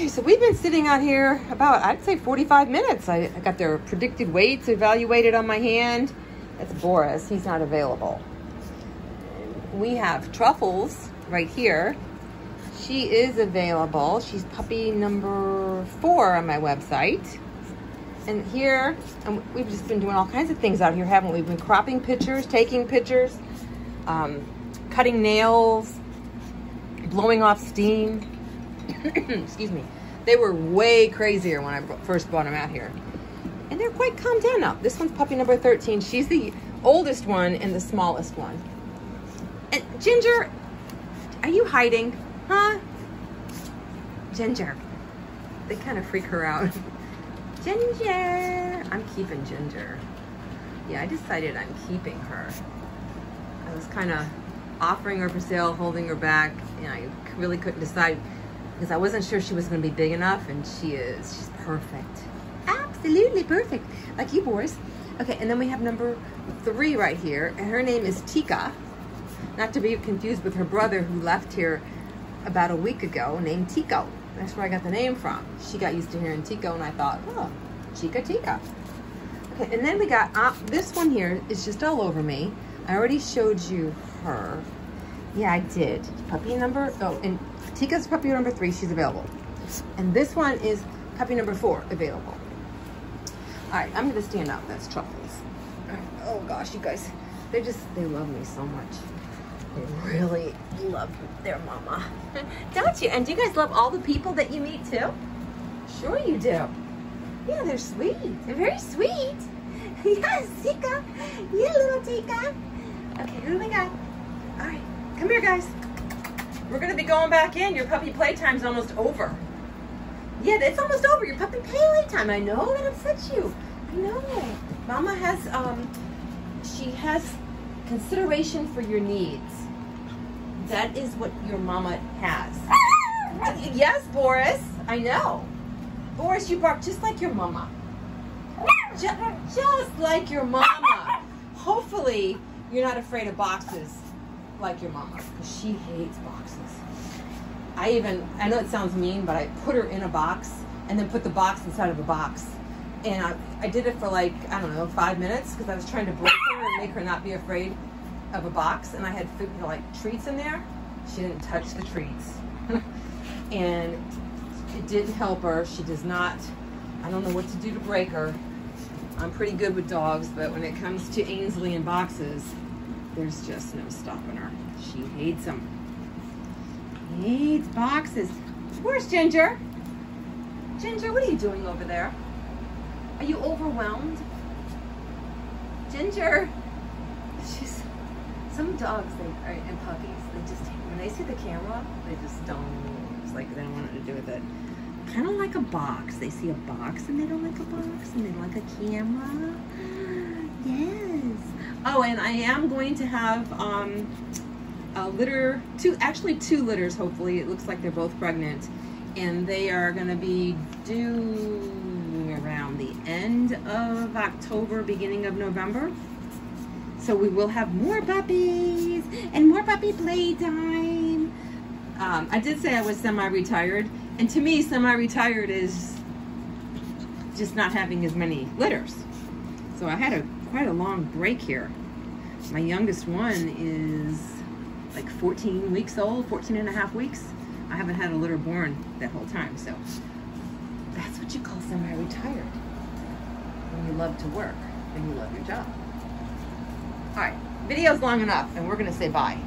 Okay, so we've been sitting out here about, I'd say 45 minutes. I, I got their predicted weights evaluated on my hand. That's Boris, he's not available. We have Truffles right here. She is available. She's puppy number four on my website. And here, and we've just been doing all kinds of things out here, haven't we? We've been cropping pictures, taking pictures, um, cutting nails, blowing off steam. Excuse me. They were way crazier when I first brought them out here. And they're quite calmed down now. This one's puppy number 13. She's the oldest one and the smallest one. And Ginger, are you hiding? Huh? Ginger. They kind of freak her out. Ginger. I'm keeping Ginger. Yeah, I decided I'm keeping her. I was kind of offering her for sale, holding her back, and I really couldn't decide because I wasn't sure she was going to be big enough, and she is. She's perfect. Absolutely perfect. Like you, Boris. Okay, and then we have number three right here, and her name is Tika. Not to be confused with her brother who left here about a week ago named Tico. That's where I got the name from. She got used to hearing Tico, and I thought, oh, Chica Tika. Okay, and then we got, uh, this one here is just all over me. I already showed you her. Yeah, I did. Puppy number, oh, and Tika's puppy number three, she's available. And this one is puppy number four, available. All right, I'm gonna stand up. That's Truffles. Oh gosh, you guys, they just, they love me so much. They really love their mama. Don't you? And do you guys love all the people that you meet too? Sure you do. Yeah, they're sweet. They're very sweet. yes, Tika. Yeah, little Tika. Okay, who do we got? All right, come here, guys. We're gonna be going back in. Your puppy playtime's almost over. Yeah, it's almost over. Your puppy playtime. I know that upsets you. I know. Mama has, um, she has consideration for your needs. That is what your mama has. yes, Boris. I know. Boris, you bark just like your mama. Just, just like your mama. Hopefully, you're not afraid of boxes like your mama because she hates boxes. I even, I know it sounds mean, but I put her in a box and then put the box inside of a box. And I, I did it for like, I don't know, five minutes because I was trying to break her and make her not be afraid of a box. And I had food, you know, like treats in there. She didn't touch the treats. and it didn't help her. She does not, I don't know what to do to break her. I'm pretty good with dogs, but when it comes to Ainsley and boxes, there's just no stopping her. She hates them. Hates boxes. Where's Ginger? Ginger, what are you doing over there? Are you overwhelmed? Ginger. She's some dogs they and puppies, they just when they see the camera, they just don't it's like they don't want to do with it. Kind of like a box. They see a box and they don't like a box and they don't like a camera. Yes. Oh, and I am going to have um, a litter, two, actually two litters, hopefully. It looks like they're both pregnant. And they are going to be due around the end of October, beginning of November. So we will have more puppies and more puppy playtime. Um, I did say I was semi-retired. And to me, semi-retired is just not having as many litters. So I had a quite a long break here. My youngest one is like 14 weeks old, 14 and a half weeks. I haven't had a litter born that whole time. So that's what you call semi-retired. When you love to work and you love your job. All right, video's long enough and we're gonna say bye.